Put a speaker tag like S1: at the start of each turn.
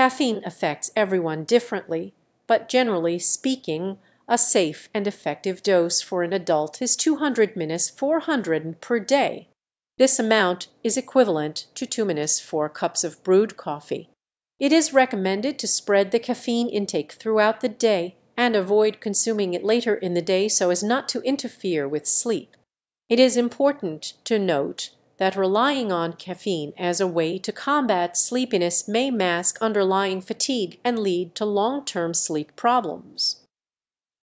S1: Caffeine affects everyone differently, but generally speaking a safe and effective dose for an adult is 200 minis. 400 per day. This amount is equivalent to 2 minis. 4 cups of brewed coffee. It is recommended to spread the caffeine intake throughout the day, and avoid consuming it later in the day so as not to interfere with sleep. It is important to note that relying on caffeine as a way to combat sleepiness may mask underlying fatigue and lead to long term sleep problems.